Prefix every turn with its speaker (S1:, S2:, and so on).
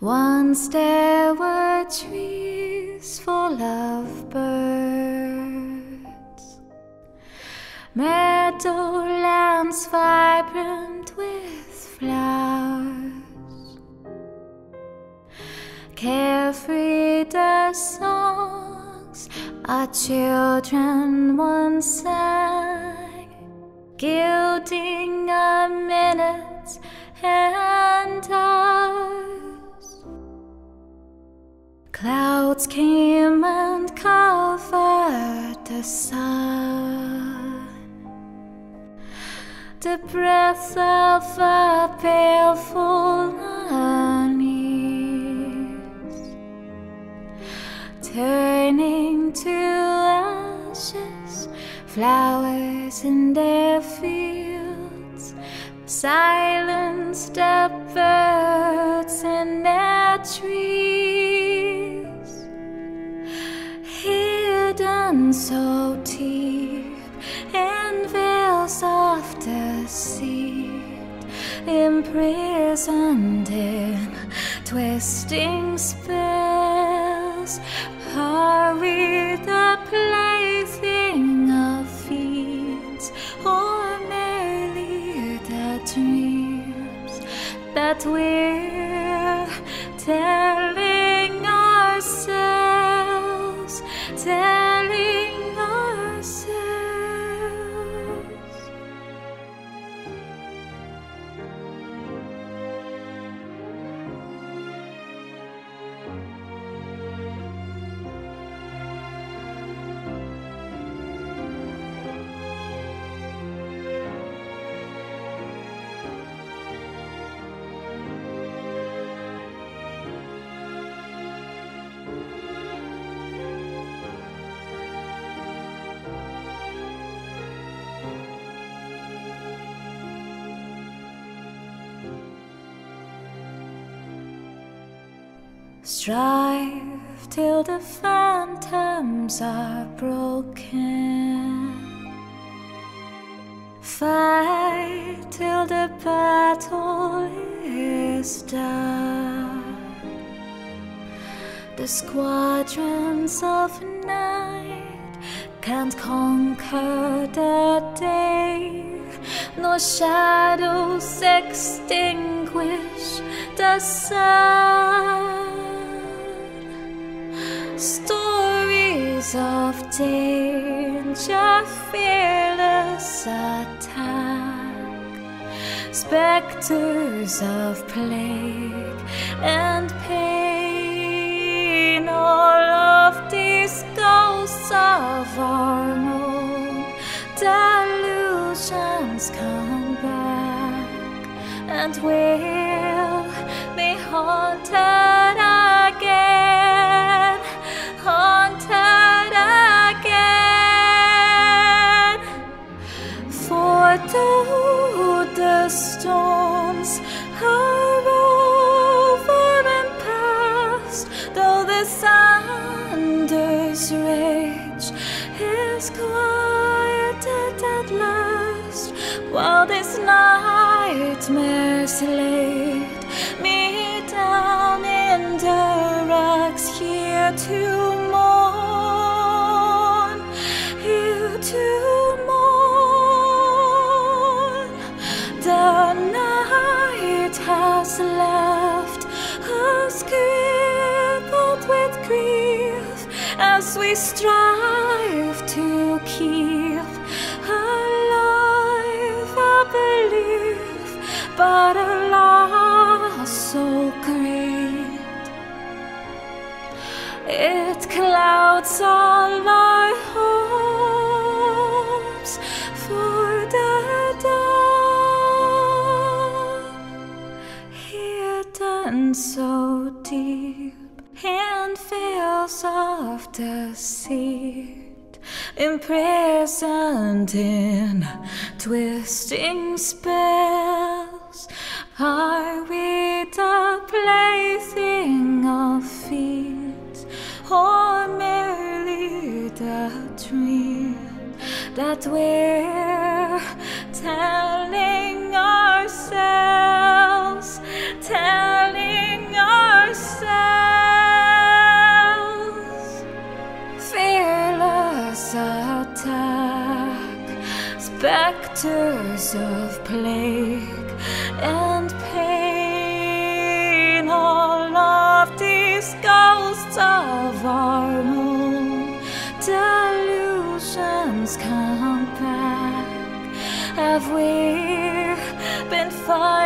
S1: Once there were trees full of birds, meadowlands vibrant with flowers. Carefree the songs our children once sang, gilding our minutes and hours. Clouds came and covered the sun. The breath of a baleful unease, turning to ashes, flowers in their fields, silenced the birds in their trees, so deep and veils of deceit, imprisoned in twisting spells. Strive till the phantoms are broken. Fight till the battle is done. The squadrons of night can't conquer the day, nor shadows extinguish the sun. Danger, fearless attack, specters of plague and pain. All of these ghosts of our own. Delusions come back and will be haunted is quieted at last, while this nightmare's laid me down in the rocks here to mourn, here to mourn. The night has left us crippled with grief as we strive it clouds all our hopes for the dawn. Hidden so deep in veils of deceit, imprisoned in twisting spells. Are we the fiends, or merely the dream that we're telling ourselves, telling ourselves. Fearless attack, specters of plague. far.